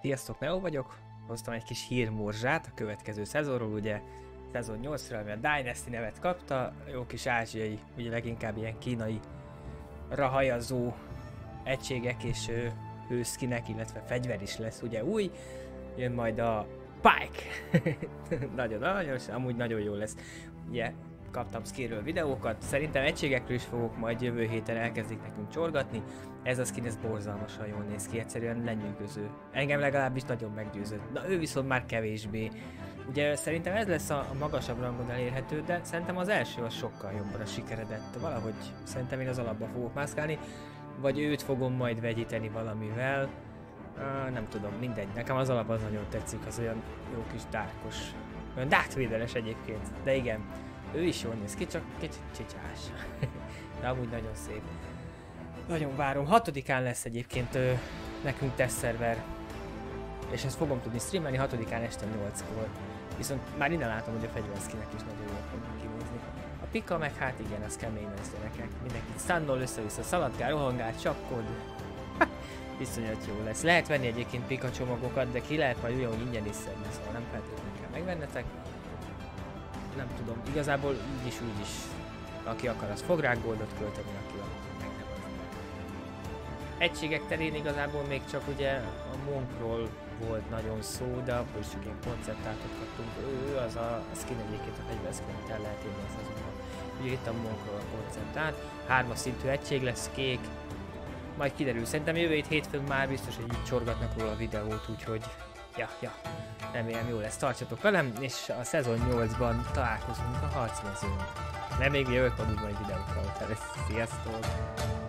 Sziasztok, Neo vagyok. Hoztam egy kis hírmorzsát a következő szezonról, ugye szezon 8-ra, ami a Dynasty nevet kapta, jó kis ázsiai, ugye leginkább ilyen kínai rahajazó egységek és hőszkinek, illetve fegyver is lesz ugye új. Jön majd a Pike! nagyon aranyos, amúgy nagyon jó lesz. Ugye kaptam skiről videókat, szerintem egységekről is fogok majd jövő héten elkezdik nekünk csorgatni. Ez a skin ez borzalmasan jól néz ki, egyszerűen lenyűgöző. Engem legalábbis nagyon meggyőzött. Na ő viszont már kevésbé. Ugye szerintem ez lesz a magasabb rangon elérhető, de szerintem az első az sokkal jobbra sikeredett. Valahogy szerintem én az alapba fogok mászkálni, vagy őt fogom majd vegyíteni valamivel. Uh, nem tudom, mindegy. Nekem az alap az nagyon tetszik, az olyan jó kis dárkos. Olyan Darth egyébként, de igen. Ő is jól néz ki, csak kicsit csicsás. De amúgy nagyon szép. Nagyon várom. Hatodikán lesz egyébként ö, nekünk tesztszerver. És ezt fogom tudni streamelni hatodikán este 8-kor. Viszont már innen látom, hogy a fegyverszkinek is nagyon jól fognak kinézni. A pika meg hát igen, az kemény lesz gyerekek. Mindenki stannol össze-vissza, szaladgál, rohangál, csapkod. Viszonyat jó lesz. Lehet venni egyébként pika csomagokat, de ki lehet majd ugyanúgy ingyen is szedni, szóval nem feltétlenül kell megvennetek nem tudom, igazából így is, úgy is. Aki akar, az fog rá goldot költeni, aki meg nem az. Egységek terén igazából még csak ugye a Monkról volt nagyon szó, de abból is csak ilyen konceptátot kaptunk. Ő az a skin egyébként a fegyverszkinet el lehet írni az azonban. Ugye itt a Monkról a konceptát. Hármas szintű egység lesz, kék, majd kiderül. Szerintem jövő hét hétfőn már biztos, hogy így csorgatnak róla a videót, úgyhogy ja, ja. Remélem jó lesz, tartsatok velem, és a szezon 8-ban találkozunk a harcmezőn. Nem még jövök, adunk majd videókkal, sziasztok!